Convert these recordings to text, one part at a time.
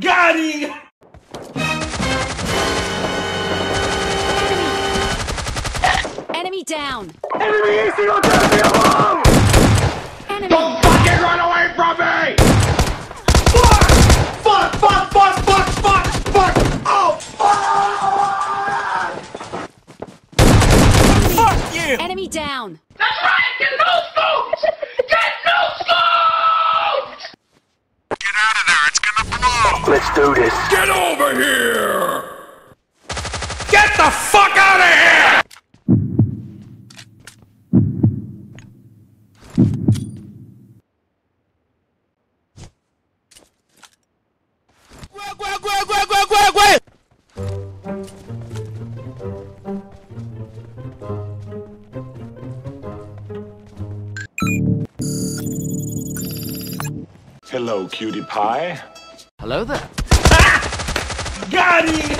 him! Enemy down! Enemy AC on top Enemy! Don't fucking run away from me! Fuck! Fuck! Fuck! Fuck! Fuck! Fuck! Oh! Fuck! Fuck you! Enemy down! That's right! Get no scopes! Get no scopes! Get out of there, it's gonna blow! Let's do this. Get over here! Get the fuck out of here! Hello, cutie pie. Hello there. Ah! Got it!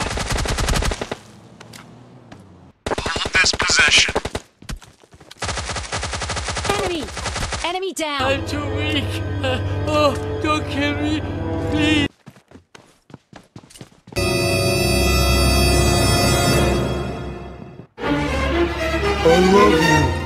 Hold this position. Enemy! Enemy down! I'm too weak! Uh, oh, don't kill me! Please! I love you!